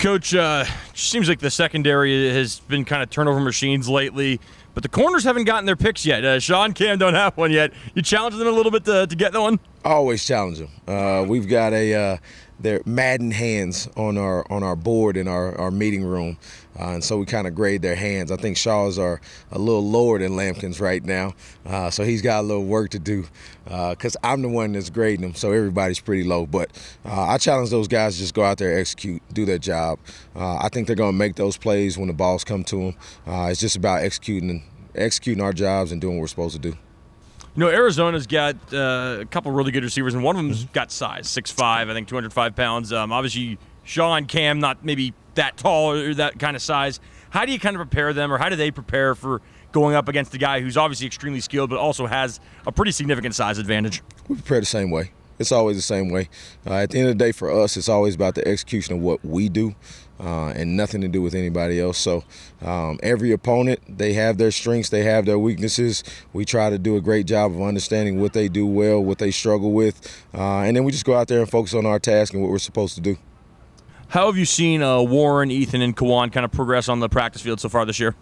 Coach, uh, seems like the secondary has been kind of turnover machines lately, but the corners haven't gotten their picks yet. Uh, Chau Cam don't have one yet. You challenge them a little bit to, to get one? Always challenge them. Uh, we've got a uh, their Madden hands on our on our board in our, our meeting room, uh, and so we kind of grade their hands. I think Chau's are a little lower than Lampkin's right now, uh, so he's got a little work to do. Because uh, I'm the one that's grading them, so everybody's pretty low. But uh, I challenge those guys to just go out there, execute, do their job. I think they're going to make those plays when the balls come to them. it's just about executing executing our jobs and doing what we're supposed to do. You know, Arizona's got uh, a couple really good receivers, and one of them's mm-hmm. got size, 6'5", I think 205 pounds. Um, obviously, Chau Cam, not maybe that tall or that kind of size. How do you kind of prepare them, or how do they prepare for going up against a guy who's obviously extremely skilled, but also has a pretty significant size advantage? We prepare the same way. It's always the same way. Uh, at the end of the day, for us, it's always about the execution of what we do uh, and nothing to do with anybody else. So um, every opponent, they have their strengths, they have their weaknesses. We try to do a great job of understanding what they do well, what they struggle with, uh, and then we just go out there and focus on our task and what we're supposed to do. How have you seen uh, Warren, Ethan, and Kawan kind of progress on the practice field so far this year?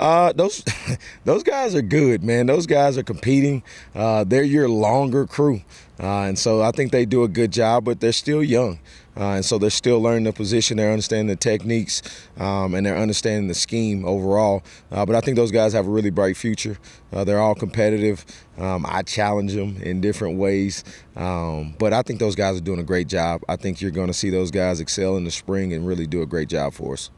Uh, those those guys are good, man. Those guys are competing. Uh, they're your longer crew, uh, and so I think they do a good job. But they're still young, uh, and so they're still learning the position. They're understanding the techniques, um, and they're understanding the scheme overall. Uh, but I think those guys have a really bright future. Uh, they're all competitive. Um, I challenge them in different ways, um, but I think those guys are doing a great job. I think you're going to see those guys excel in the spring and really do a great job for us.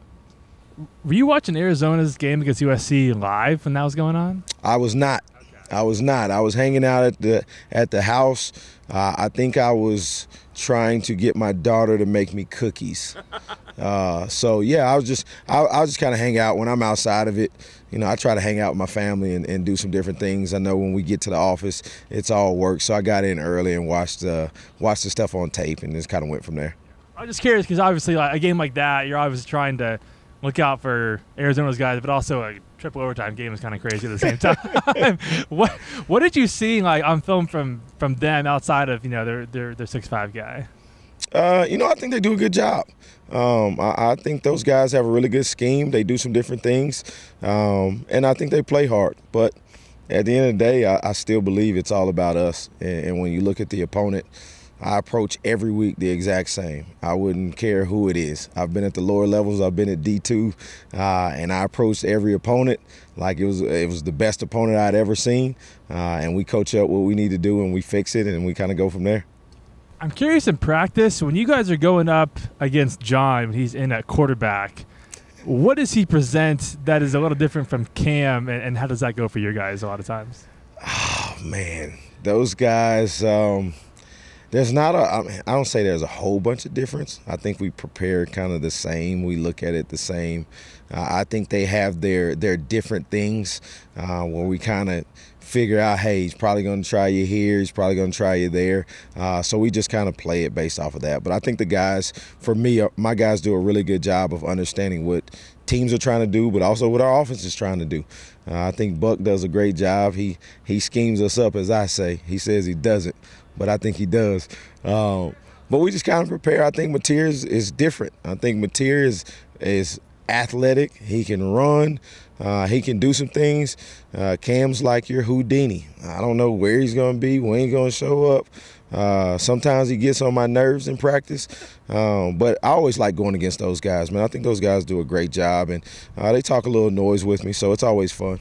Were you watching Arizona's game against USC live when that was going on? I was not. I was not. I was hanging out at the at the house. Uh, I think I was trying to get my daughter to make me cookies. Uh, so yeah, I was just I, I just kind of hang out when I'm outside of it. You know, I try to hang out with my family and, and, do some different things. I know when we get to the office, it's all work. So I got in early and watched uh, watched the stuff on tape and just kind of went from there. I'm just curious because obviously, like a game like that, you're obviously trying to look out for Arizona's guys, but also a triple overtime game is kind of crazy at the same time. what what did you see like on film from from them outside of you know their their their six five guy? Uh, you know, I think they do a good job. Um, I, I, think those guys have a really good scheme. They do some different things, um, and I think they play hard. But at the end of the day, I, I still believe it's all about us. And, and when you look at the opponent, I approach every week the exact same. I wouldn't care who it is. I've been at the lower levels. I've been at D2, uh, and I approached every opponent like it was it was the best opponent I'd ever seen. Uh, and we coach up what we need to do, and we fix it, and we kind of go from there. I'm curious in practice when you guys are going up against John when he's in at quarterback. What does he present that is a little different from Cam, and, and how does that go for your guys a lot of times? Oh man, those guys. Um, there's not a, I, don't say there's a whole bunch of difference. I think we prepare kind of the same. We look at it the same. Uh, I think they have their their different things uh, where we kind of figure out, hey, he's probably going to try you here, he's probably going to try you there. Uh, so we just kind of play it based off of that. But I think the guys, for me, uh, my guys do a really good job of understanding what teams are trying to do, but also what our offense is trying to do. Uh, I think Buck does a great job. He he schemes us up, as I say. He says he doesn't, but I think he does. Um, but we just kind of prepare. I think Mateer is, different. I think Mateer is, is athletic. He can run. Uh, he can do some things. Uh, Cam's like your Houdini. I don't know where he's going to be, when he's going to show up. Uh, sometimes he gets on my nerves in practice, um, but I always like going against those guys, man. I think those guys do a great job, and uh, they talk a little noise with me, so it's always fun.